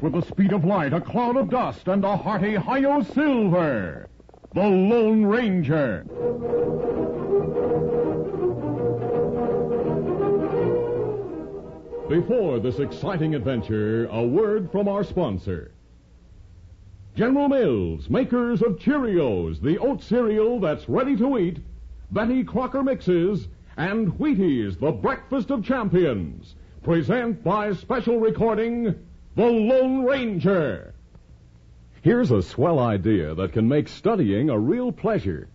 With the speed of light, a cloud of dust, and a hearty Hi-Yo Silver. The Lone Ranger. Before this exciting adventure, a word from our sponsor. General Mills, makers of Cheerios, the oat cereal that's ready to eat, Betty Crocker mixes, and Wheaties, the breakfast of champions, present by special recording, The Lone Ranger. Here's a swell idea that can make studying a real pleasure.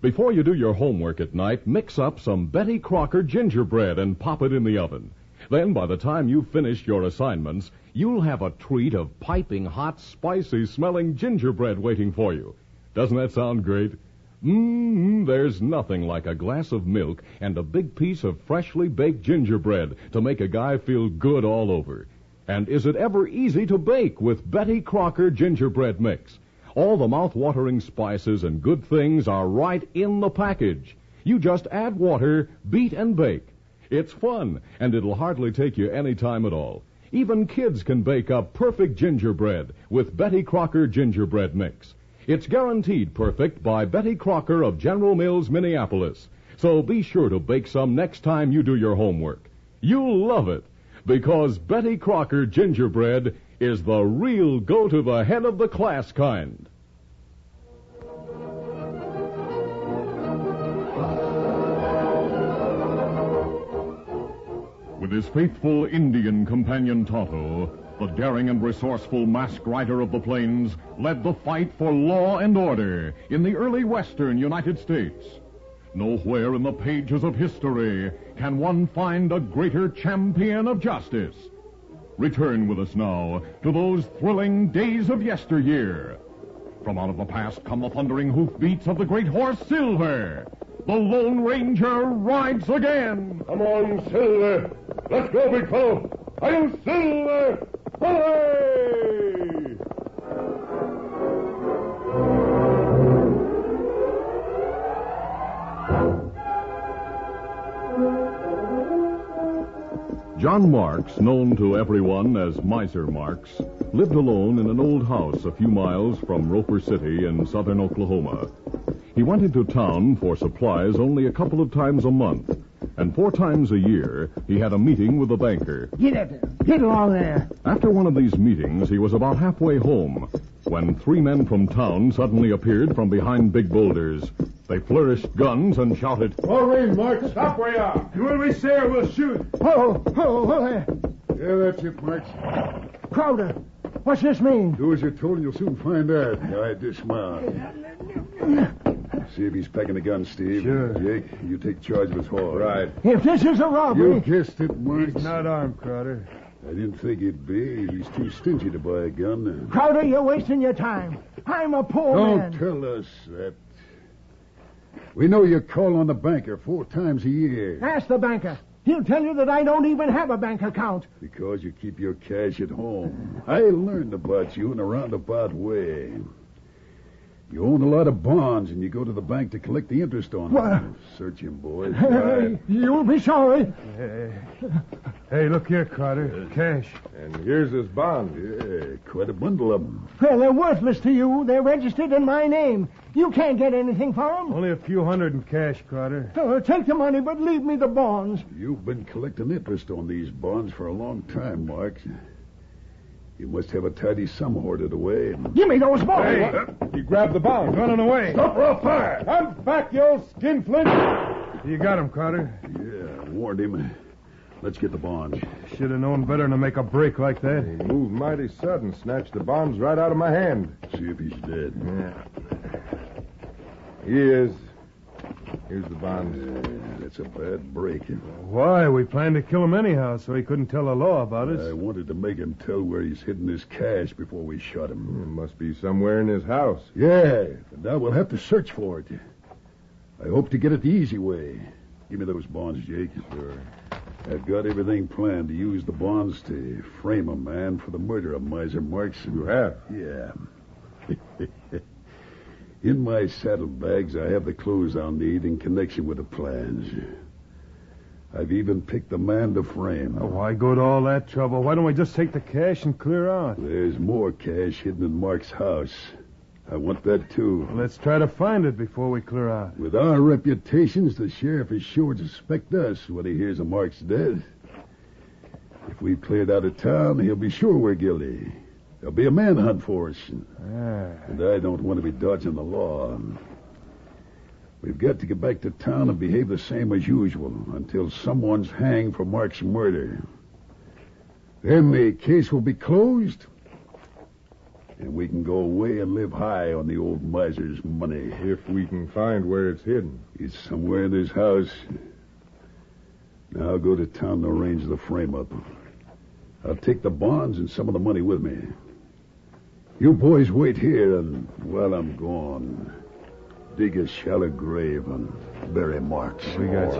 Before you do your homework at night, mix up some Betty Crocker gingerbread and pop it in the oven. Then, by the time you've finished your assignments, you'll have a treat of piping hot, spicy smelling gingerbread waiting for you. Doesn't that sound great? Mmm, there's nothing like a glass of milk and a big piece of freshly baked gingerbread to make a guy feel good all over. And is it ever easy to bake with Betty Crocker gingerbread mix? All the mouth-watering spices and good things are right in the package. You just add water, beat and bake. It's fun, and it'll hardly take you any time at all. Even kids can bake up perfect gingerbread with Betty Crocker gingerbread mix. It's guaranteed perfect by Betty Crocker of General Mills, Minneapolis. So be sure to bake some next time you do your homework. You'll love it because Betty Crocker gingerbread is the real go to the head of the class kind. With his faithful Indian companion Tonto, the daring and resourceful mask rider of the plains led the fight for law and order in the early western United States. Nowhere in the pages of history can one find a greater champion of justice. Return with us now to those thrilling days of yesteryear. From out of the past come the thundering hoofbeats of the great horse Silver. The Lone Ranger rides again. Come on, Silver. Let's go, big fellow. Hi-Yo Silver. Hooray! John Marks, known to everyone as Miser Marks, lived alone in an old house a few miles from Roper City in southern Oklahoma. He went into town for supplies only a couple of times a month, and four times a year he had a meeting with a banker. Get up there. Get along there. After one of these meetings, he was about halfway home when three men from town suddenly appeared from behind big boulders. They flourished guns and shouted, All right, Mark. Stop where you are. When we say it, we'll shoot. Oh, oh, oh, there. Yeah, that's it, Mark. Crowder, what's this mean? Do as you're told, and you'll soon find out. All right, dismount. See if he's packing a gun, Steve. Sure. Jake, you take charge of his horse. Right. If this is a robbery, You guessed it, Mark. He's not armed, Crowder. I didn't think he'd be. He's too stingy to buy a gun. Crowder, you're wasting your time. I'm a poor Don't man. tell us that. We know you call on the banker four times a year Ask the banker. He'll tell you that I don't even have a bank account. because you keep your cash at home. I learned about you in a roundabout way. You own a lot of bonds, and you go to the bank to collect the interest on What? them. Search him, boys. Hey, you'll be sorry. Hey, hey, look here, Crowder. Cash. And here's this bond. Yeah, quite a bundle of them. Well, they're worthless to you. They're registered in my name. You can't get anything for them. Only a few hundred in cash, Carter. Uh, take the money, but leave me the bonds. You've been collecting interest on these bonds for a long time, Mark. You must have a tidy sum hoarded away. Give me those bonds. Hey, he grabbed the bond, running away. Stop or I'll fire! I'm back, you old skinflint. You got him, Carter. Yeah, warned him. Let's get the bonds. Should have known better than to make a break like that. He moved mighty sudden, snatched the bonds right out of my hand. See if he's dead. Yeah. He is. Here's the bonds. Yeah, that's a bad break. Why? We planned to kill him anyhow, so he couldn't tell the law about us. I wanted to make him tell where he's hidden his cash before we shot him. Hmm, it must be somewhere in his house. Yeah, but now we'll have to search for it. I hope to get it the easy way. Give me those bonds, Jake. Sure. I've got everything planned to use the bonds to frame a man for the murder of Miser Marks. You have? Yeah. in my saddlebags, I have the clues I'll need in connection with the plans. I've even picked the man to frame. Oh, why go to all that trouble? Why don't we just take the cash and clear out? There's more cash hidden in Mark's house. I want that too. Let's try to find it before we clear out. With our reputations, the sheriff is sure to suspect us when he hears of Mark's death. If we've cleared out of town, he'll be sure we're guilty. There'll be a manhunt for us, Ah, and I don't want to be dodging the law. We've got to get back to town and behave the same as usual until someone's hanged for Mark's murder. Then the case will be closed, and we can go away and live high on the old miser's money. If we can find where it's hidden. It's somewhere in this house. Now I'll go to town to arrange the frame up. I'll take the bonds and some of the money with me. You boys wait here, and while I'm gone, dig a shallow grave and bury Marks. we got you.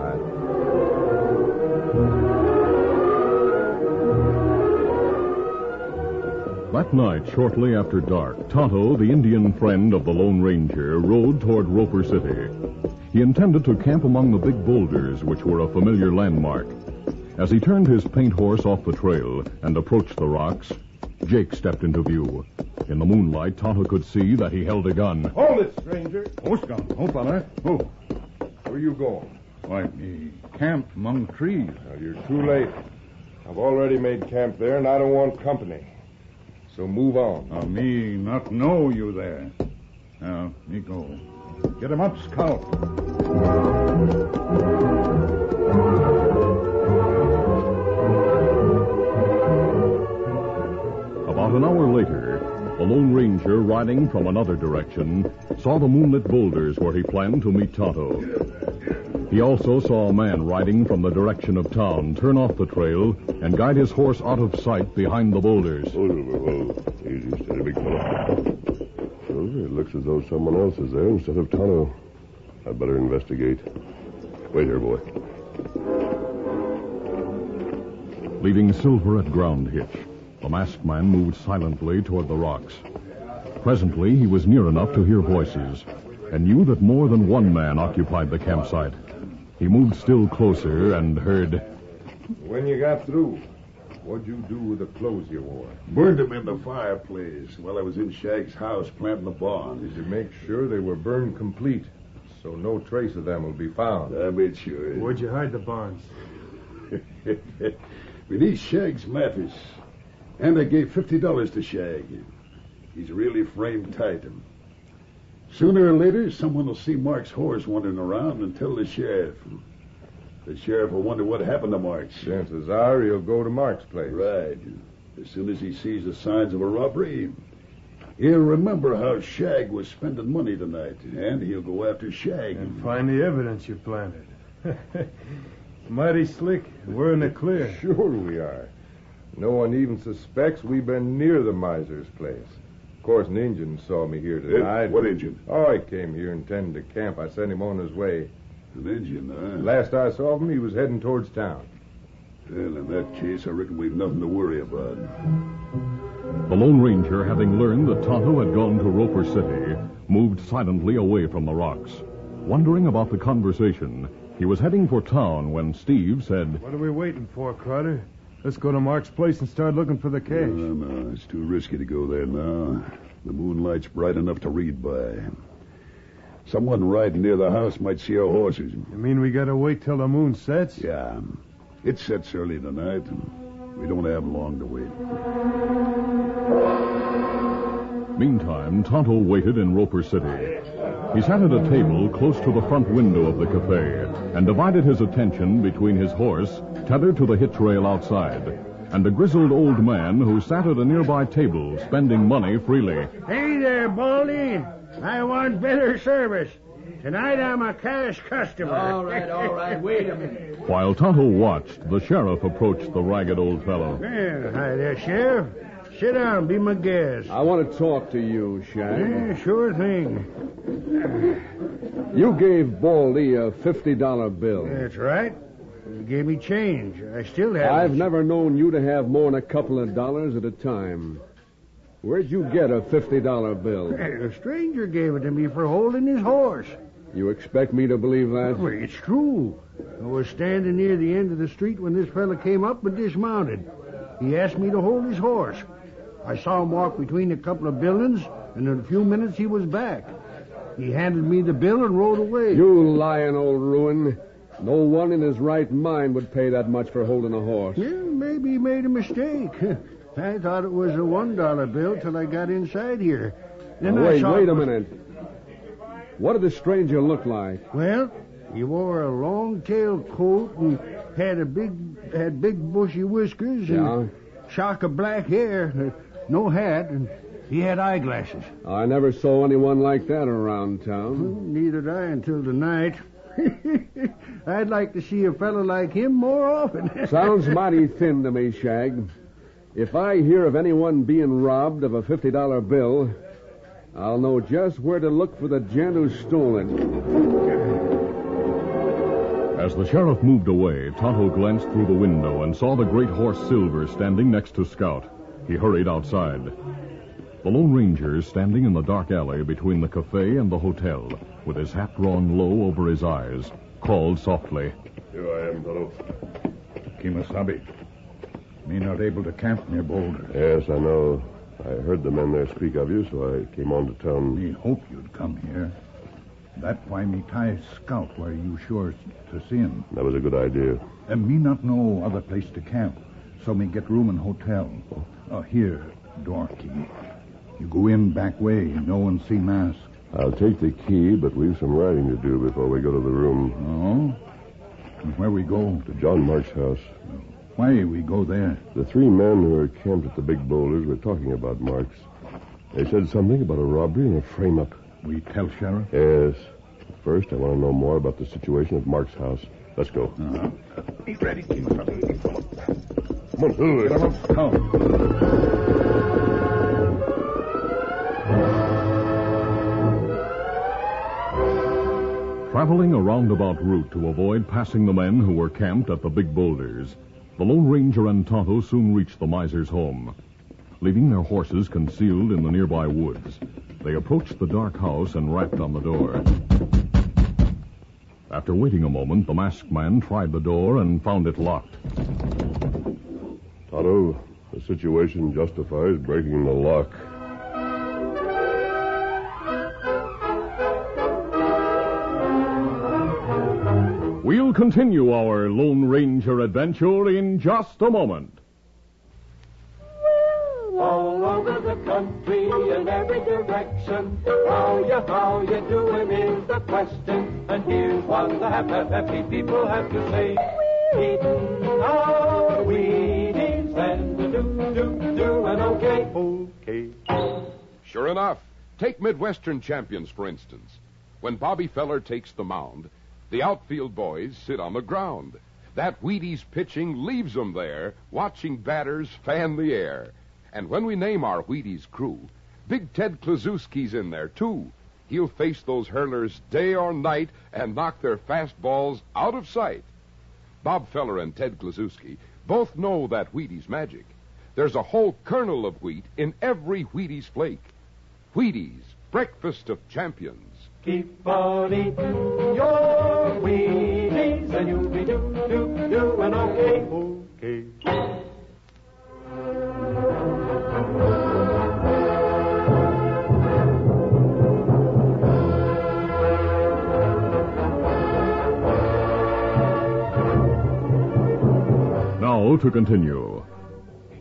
That night, shortly after dark, Tonto, the Indian friend of the Lone Ranger, rode toward Roper City. He intended to camp among the big boulders, which were a familiar landmark. As he turned his paint horse off the trail and approached the rocks, Jake stepped into view. In the moonlight, Tonto could see that he held a gun. Hold it, stranger. Who's gone? Oh, fella. Oh, Where you going? why, me camp among trees. Now, you're too late. I've already made camp there, and I don't want company. So move on. Uh, me not know you there. Now, me go. Get him up, scout. About an hour later, the Lone Ranger, riding from another direction, saw the moonlit boulders where he planned to meet Tonto. He also saw a man riding from the direction of town turn off the trail and guide his horse out of sight behind the boulders. Oh, easy, steady, big. Well, it looks as though someone else is there instead of Tonto. I'd better investigate. Wait here, boy. Leaving Silver at ground hitch, the masked man moved silently toward the rocks. Presently, he was near enough to hear voices and knew that more than one man occupied the campsite. He moved still closer and heard, When you got through, what'd you do with the clothes you wore? Burned them in the fireplace while I was in Shag's house planting the bonds. Did you make sure they were burned complete so no trace of them will be found? I made sure. Where'd you hide the bonds? Beneath Shag's mattress. And I gave fifty dollars to Shag. He's really framed tight. Sooner or later, someone will see Mark's horse wandering around and tell the sheriff. The sheriff will wonder what happened to Mark's. Chances are he'll go to Mark's place. Right. As soon as he sees the signs of a robbery, he'll remember how Shag was spending money tonight, and he'll go after Shag. And find the evidence you planted. Mighty slick. We're in the clear. Sure we are. No one even suspects we've been near the miser's place. Of course, an Indian saw me here tonight. what Injun? Oh, he came here intending to camp. I sent him on his way. An Indian, huh? Last I saw of him, he was heading towards town. Well, in that case, I reckon we've nothing to worry about. The Lone Ranger, having learned that Tonto had gone to Roper City, moved silently away from the rocks. Wondering about the conversation, he was heading for town when Steve said, What are we waiting for, Carter? Let's go to Mark's place and start looking for the cash. No, no, it's too risky to go there now. The moonlight's bright enough to read by. Someone riding near the house might see our horses. You mean we gotta wait till the moon sets? Yeah, it sets early tonight, and we don't have long to wait. Meantime, Tonto waited in Roper City. He sat at a table close to the front window of the cafe and divided his attention between his horse, tethered to the hitch rail outside, and a grizzled old man who sat at a nearby table spending money freely. Hey there, Baldy. I want better service. Tonight I'm a cash customer. All right, all right. Wait a minute. While Tonto watched, the sheriff approached the ragged old fellow. Yeah, hi there, Sheriff. Sit down, be my guest. I want to talk to you, Shag. Yeah, sure thing. You gave Baldy a $50 bill. That's right. You gave me change. I still have I've it. never known you to have more than a couple of dollars at a time. Where'd you get a $50 bill? A stranger gave it to me for holding his horse. You expect me to believe that? Well, it's true. I was standing near the end of the street when this fella came up and dismounted. He asked me to hold his horse. I saw him walk between a couple of buildings, and in a few minutes he was back. He handed me the bill and rode away. You lying old ruin. No one in his right mind would pay that much for holding a horse. Yeah, maybe he made a mistake. I thought it was a one dollar bill till I got inside here. Then Now, I wait, saw wait a minute. What did the stranger look like? Well, he wore a long-tailed coat and had a big had big bushy whiskers and Yeah? shock of black hair, no hat, and he had eyeglasses. I never saw anyone like that around town. Neither did I until tonight. I'd like to see a fellow like him more often. Sounds mighty thin to me, Shag. If I hear of anyone being robbed of a $50 bill, I'll know just where to look for the gent who stole it. As the sheriff moved away, Tonto glanced through the window and saw the great horse Silver standing next to Scout. He hurried outside. The Lone Ranger, standing in the dark alley between the cafe and the hotel, with his hat drawn low over his eyes, called softly. Here I am, Tonto. Kemo Sabe. Me not able to camp near Boulder. Yes, I know. I heard the men there speak of you, so I came on to town. Me hope you'd come here. That why me tie scout where you sure to see him. That was a good idea. And me not know other place to camp, so me get room in hotel. Oh, here, door key. You go in back way, no one see mask. I'll take the key, but we've some writing to do before we go to the room. Oh? And where we go? To John Mark's house. Why we go there? The three men who are camped at the big boulders were talking about Mark's. They said something about a robbery and a frame-up. We tell sheriff? Yes. First, I want to know more about the situation at Mark's house. Let's go. Uh-huh. Be ready, Kemo Sabe. Come it. Come. Traveling a roundabout route to avoid passing the men who were camped at the big boulders, the Lone Ranger and Tonto soon reached the miser's home. Leaving their horses concealed in the nearby woods, they approached the dark house and rapped on the door. After waiting a moment, the masked man tried the door and found it locked. Tonto, the situation justifies breaking the lock. We'll continue our Lone Ranger adventure in just a moment. all over the country in every direction. How you, how you doing is the question. And here's what the happy, happy people have to say. Eating our Wheaties and do, do, doing okay. Okay. Sure enough. Take Midwestern champions, for instance. When Bobby Feller takes the mound, the outfield boys sit on the ground. That Wheaties pitching leaves 'em there, watching batters fan the air. And when we name our Wheaties crew, Big Ted Kluszewski's in there, too. He'll face those hurlers day or night and knock their fastballs out of sight. Bob Feller and Ted Kluszewski both know that Wheaties magic. There's a whole kernel of wheat in every Wheaties flake. Wheaties, breakfast of champions. Keep on eating your Wheaties and you'll be do, do, doing okay. Okay. Now to continue.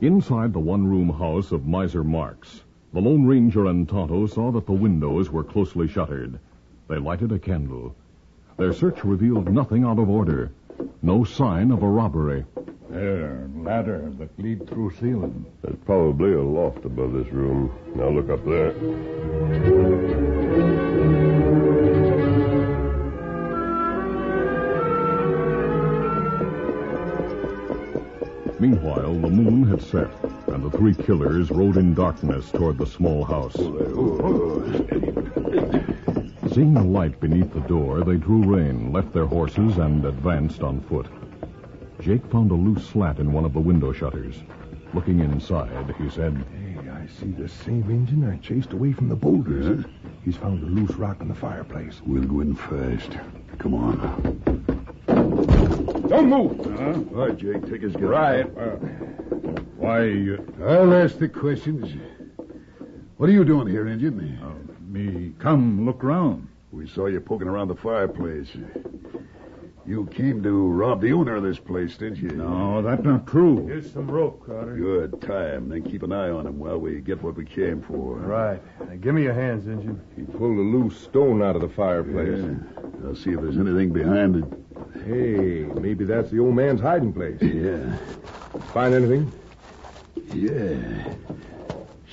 Inside the one room house of Miser Marks, the Lone Ranger and Tonto saw that the windows were closely shuttered. They lighted a candle. Their search revealed nothing out of order. No sign of a robbery. There, ladder that lead through ceiling. There's probably a loft above this room. Now look up there. Had set, and the three killers rode in darkness toward the small house. Seeing a light beneath the door, they drew rein, left their horses, and advanced on foot. Jake found a loose slat in one of the window shutters. Looking inside, he said, Hey, I I see the same engine I chased away from the boulders. He's found a loose rock in the fireplace. We'll go in first. Come on. Don't move. All right, Jake, take his gun. Right. Uh, Why, you... I'll ask the questions. What are you doing here, Injun? Uh, me come look round. We saw you poking around the fireplace. You came to rob the owner of this place, didn't you? No, that's not true. Here's some rope, Crowder. Good time. Then keep an eye on him while we get what we came for. Right. Now, give me your hands, Injun. He pulled a loose stone out of the fireplace. Yeah. I'll see if there's anything behind it. Hey, maybe that's the old man's hiding place. Yeah. Find anything? Yeah.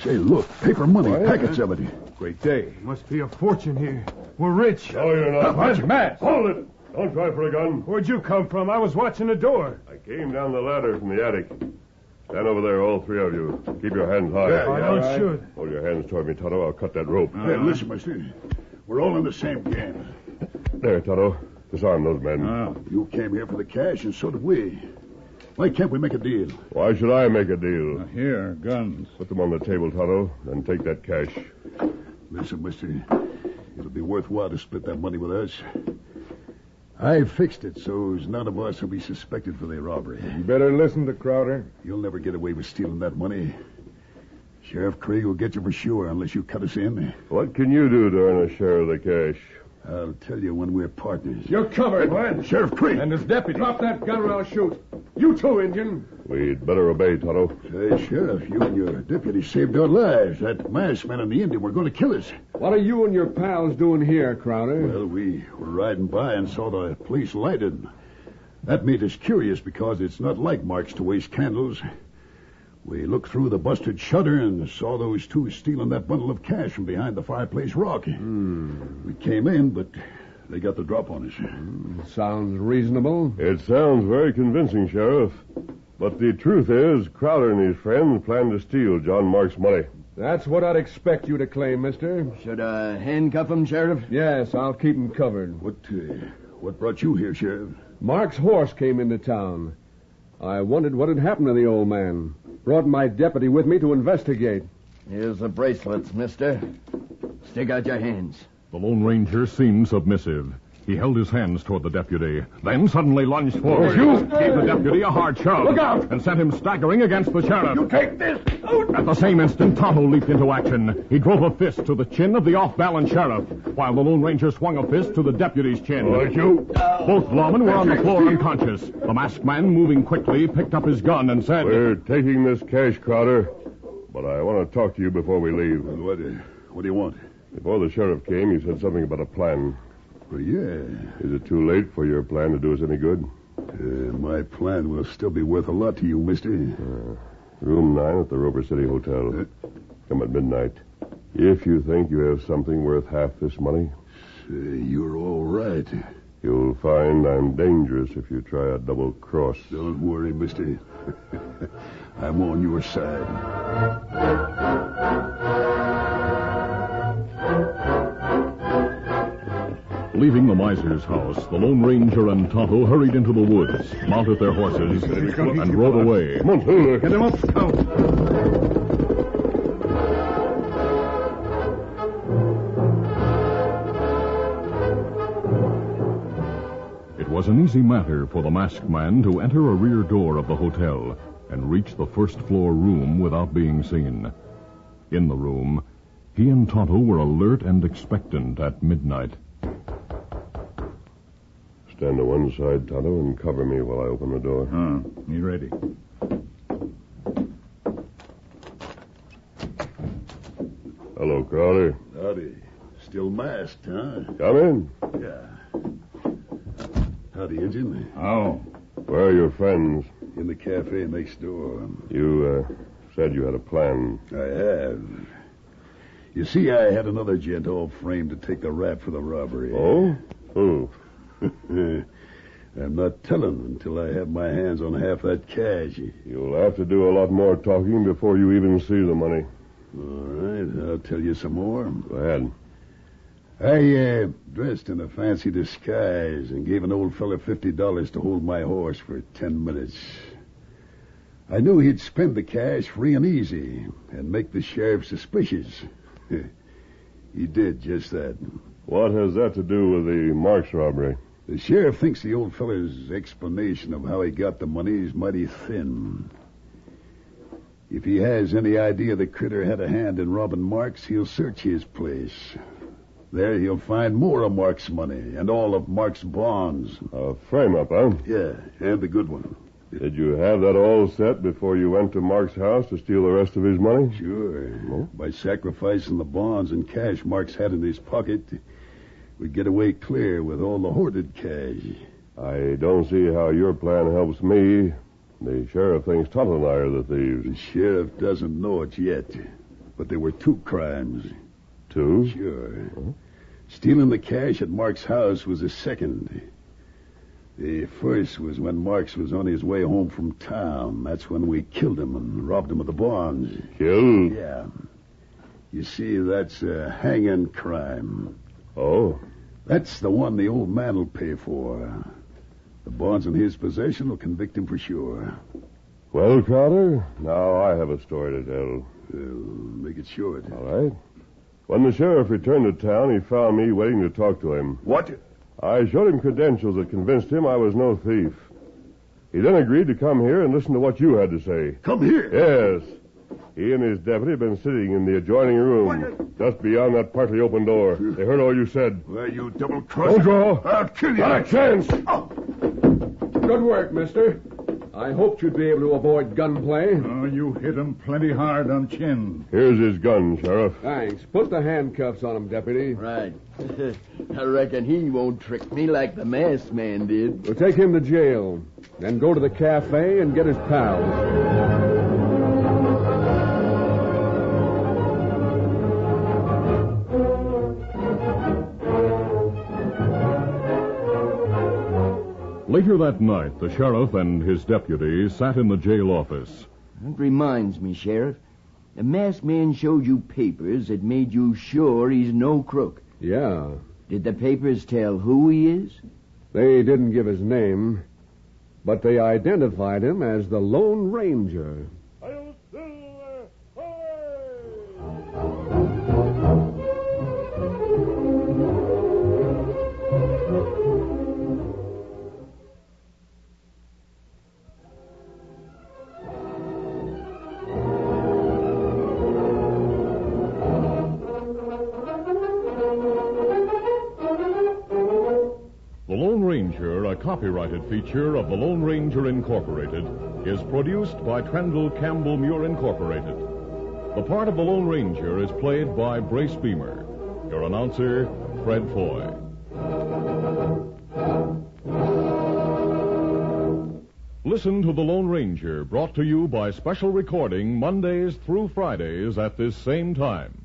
Say, look, paper money, What? packets of it. Great day. Must be a fortune here. We're rich. No, you're not. What's Matt? Hold it. Don't try for a gun. Where'd you come from? I was watching the door. I came down the ladder from the attic. Stand over there, all three of you. Keep your hands high. I don't shoot. Hold your hands toward me, Tonto. I'll cut that rope. Hey, listen, mister. We're all in the same game. There, Tonto. Disarm those men. Ah, You came here for the cash, and so did we. Why can't we make a deal? Why should I make a deal? here, guns. Put them on the table, Tonto, and take that cash. Listen, mister. It'll be worthwhile to split that money with us. I fixed it so as none of us will be suspected for the robbery. You better listen to Crowder. You'll never get away with stealing that money. Sheriff Craig will get you for sure unless you cut us in. What can you do to earn a share of the cash? I'll tell you when we're partners. You're covered. What? Sheriff Craig! And his deputy. Drop that gun or I'll shoot. You too, Injun. We'd better obey, Tonto. Hey, Sheriff, you and your deputy saved our lives. That masked man and the Indian were going to kill us. What are you and your pals doing here, Crowder? Well, we were riding by and saw the police lighted. That made us curious because it's not like Mark's to waste candles. We looked through the busted shutter and saw those two stealing that bundle of cash from behind the fireplace rock. We came in, but they got the drop on us. Sounds reasonable. It sounds very convincing, Sheriff. But the truth is, Crowder and his friends planned to steal John Mark's money. That's what I'd expect you to claim, mister. Should I handcuff him, Sheriff? Yes, I'll keep him covered. What, uh, what brought you here, Sheriff? Mark's horse came into town. I wondered what had happened to the old man. Brought my deputy with me to investigate. Here's the bracelets, mister. Stick out your hands. The Lone Ranger seemed submissive. He held his hands toward the deputy, then suddenly lunged forward. You- Gave the deputy a hard shove. Look out! And sent him staggering against the sheriff. You take this! Out. At the same instant, Tonto leaped into action. He drove a fist to the chin of the off-balance sheriff, while the Lone Ranger swung a fist to the deputy's chin. Oh, All right, you. Both lawmen were on the floor unconscious. The masked man, moving quickly, picked up his gun and said, We're taking this cash, Crowder. But I want to talk to you before we leave. What, what do you want? Before the sheriff came, you said something about a plan. Well, yeah. Is it too late for your plan to do us any good? Uh, my plan will still be worth a lot to you, mister. Uh, room 9 at the Roper City Hotel. Uh. Come at midnight. If you think you have something worth half this money, Say, you're all right. you'll find I'm dangerous if you try a double cross. Don't worry, mister. I'm on your side. Leaving the miser's house, the Lone Ranger and Tonto hurried into the woods, mounted their horses, and rode away. Come on, Taylor. Get him up, Scout. It was an easy matter for the masked man to enter a rear door of the hotel and reach the first floor room without being seen. In the room, he and Tonto were alert and expectant at midnight. Stand to one side, Tonto, and cover me while I open the door. Huh, me ready. Hello, Crowder. Howdy. Still masked, huh? Come in. Yeah. Howdy, Injun. How? Where are your friends? In the cafe next door. You uh, said you had a plan. I have. You see, I had another gent all framed to take the rap for the robbery. Oh? Who? I'm not telling until I have my hands on half that cash. You'll have to do a lot more talking before you even see the money. All right, I'll tell you some more. Go ahead. I uh, dressed in a fancy disguise and gave an old fella fifty dollars to hold my horse for ten minutes. I knew he'd spend the cash free and easy and make the sheriff suspicious. he did just that. What has that to do with the Marks robbery? The sheriff thinks the old feller's explanation of how he got the money is mighty thin. If he has any idea the critter had a hand in robbing Marks, he'll search his place. There he'll find more of Mark's money and all of Mark's bonds. A frame up, huh? Yeah, and the good one. Did you have that all set before you went to Mark's house to steal the rest of his money? Sure. By sacrificing the bonds and cash Mark's had in his pocket, we'd get away clear with all the hoarded cash. I don't see how your plan helps me. The sheriff thinks Tonto and I are the thieves. The sheriff doesn't know it yet, but there were two crimes. Two? Sure. Uh-huh. Stealing the cash at Mark's house was the second. The first was when Marks was on his way home from town. That's when we killed him and robbed him of the bonds. Killed? Yeah. You see, that's a hanging crime. Oh? That's the one the old man will pay for. The bonds in his possession will convict him for sure. Well, Crowder, now I have a story to tell. Well, make it short. All right. When the sheriff returned to town, he found me waiting to talk to him. What? I showed him credentials that convinced him I was no thief. He then agreed to come here and listen to what you had to say. Come here? Yes. He and his deputy have been sitting in the adjoining room, just beyond that partly open door. They heard all you said. Well, you double cross. Don't draw. I'll kill you. Not a chance. Oh. Good work, mister. I hoped you'd be able to avoid gunplay. Oh, you hit him plenty hard on chin. Here's his gun, Sheriff. Thanks. Put the handcuffs on him, deputy. Right. I reckon he won't trick me like the masked man did. We'll take him to jail, then go to the cafe and get his pals. Later that night, the sheriff and his deputy sat in the jail office. That reminds me, Sheriff. The masked man showed you papers that made you sure he's no crook. Yeah. Did the papers tell who he is? They didn't give his name, but they identified him as the Lone Ranger. Copyrighted feature of the Lone Ranger Incorporated, is produced by Trendle Campbell Muir Incorporated. The part of the Lone Ranger is played by Brace Beemer. Your announcer, Fred Foy. Listen to The Lone Ranger, brought to you by special recording Mondays through Fridays at this same time.